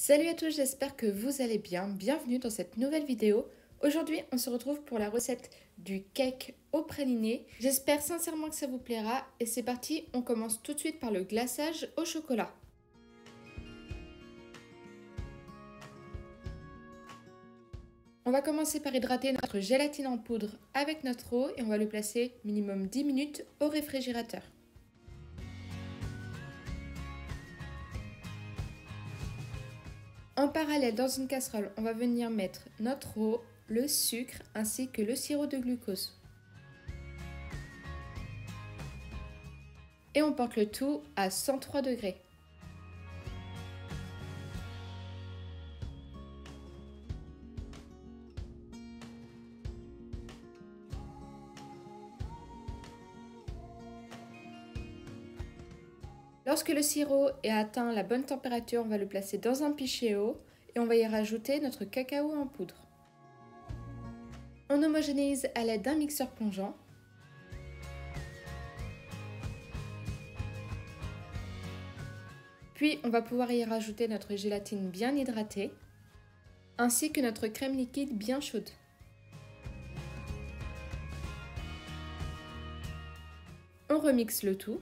Salut à tous, j'espère que vous allez bien. Bienvenue dans cette nouvelle vidéo. Aujourd'hui, on se retrouve pour la recette du cake au praliné. J'espère sincèrement que ça vous plaira et c'est parti, on commence tout de suite par le glaçage au chocolat. On va commencer par hydrater notre gélatine en poudre avec notre eau et on va le placer minimum 10 minutes au réfrigérateur. En parallèle, dans une casserole, on va venir mettre notre eau, le sucre ainsi que le sirop de glucose. Et on porte le tout à 103 degrés. Lorsque le sirop est atteint la bonne température, on va le placer dans un pichéo et on va y rajouter notre cacao en poudre. On homogénéise à l'aide d'un mixeur plongeant. Puis on va pouvoir y rajouter notre gélatine bien hydratée ainsi que notre crème liquide bien chaude. On remixe le tout.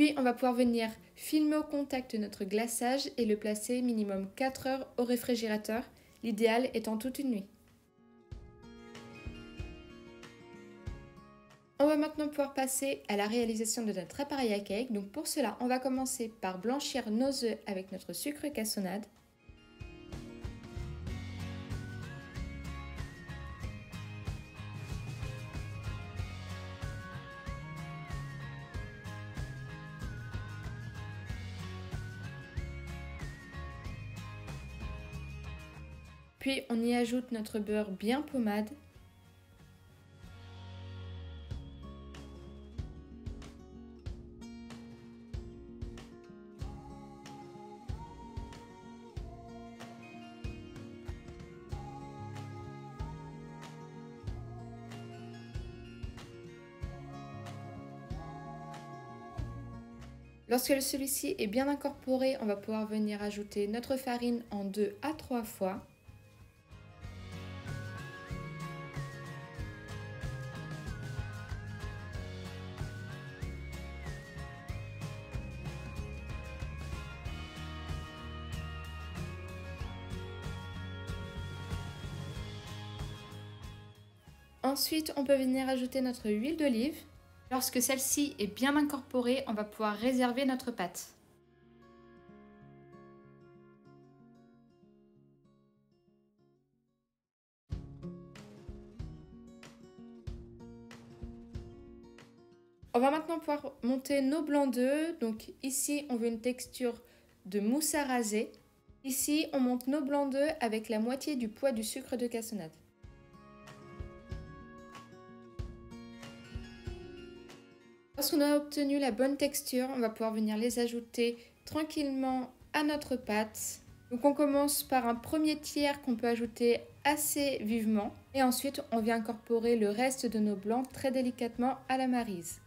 Puis on va pouvoir venir filmer au contact notre glaçage et le placer minimum 4 heures au réfrigérateur, l'idéal étant toute une nuit. On va maintenant pouvoir passer à la réalisation de notre appareil à cake. Donc pour cela, on va commencer par blanchir nos œufs avec notre sucre cassonade. Puis on y ajoute notre beurre bien pommade. Lorsque celui-ci est bien incorporé, on va pouvoir venir ajouter notre farine en 2 à 3 fois. Ensuite, on peut venir ajouter notre huile d'olive. Lorsque celle-ci est bien incorporée, on va pouvoir réserver notre pâte. On va maintenant pouvoir monter nos blancs d'œufs. Donc ici, on veut une texture de mousse à raser. Ici, on monte nos blancs d'œufs avec la moitié du poids du sucre de cassonade. Lorsqu'on a obtenu la bonne texture, on va pouvoir venir les ajouter tranquillement à notre pâte. Donc on commence par un premier tiers qu'on peut ajouter assez vivement et ensuite on vient incorporer le reste de nos blancs très délicatement à la marise.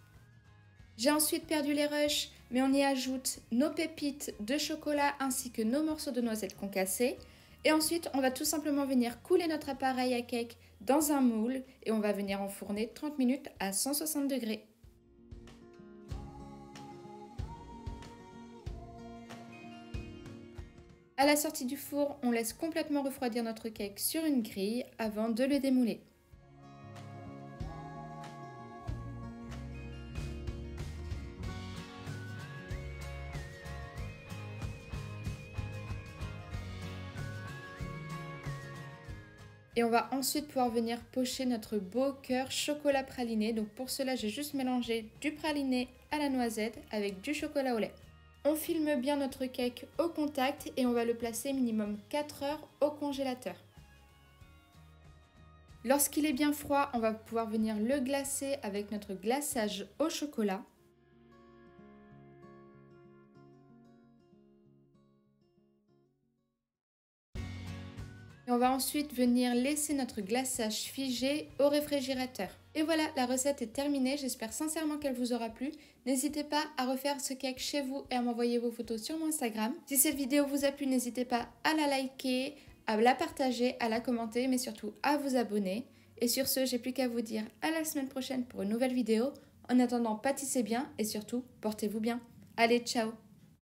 J'ai ensuite perdu les rushs mais on y ajoute nos pépites de chocolat ainsi que nos morceaux de noisettes concassés et ensuite on va tout simplement venir couler notre appareil à cake dans un moule et on va venir enfourner 30 minutes à 160 degrés. À la sortie du four, on laisse complètement refroidir notre cake sur une grille avant de le démouler. Et on va ensuite pouvoir venir pocher notre beau cœur chocolat praliné. Donc pour cela, j'ai juste mélangé du praliné à la noisette avec du chocolat au lait. On filme bien notre cake au contact et on va le placer minimum 4 heures au congélateur. Lorsqu'il est bien froid, on va pouvoir venir le glacer avec notre glaçage au chocolat. On va ensuite venir laisser notre glaçage figé au réfrigérateur. Et voilà, la recette est terminée. J'espère sincèrement qu'elle vous aura plu. N'hésitez pas à refaire ce cake chez vous et à m'envoyer vos photos sur mon Instagram. Si cette vidéo vous a plu, n'hésitez pas à la liker, à la partager, à la commenter, mais surtout à vous abonner. Et sur ce, j'ai plus qu'à vous dire à la semaine prochaine pour une nouvelle vidéo. En attendant, pâtissez bien et surtout, portez-vous bien. Allez, ciao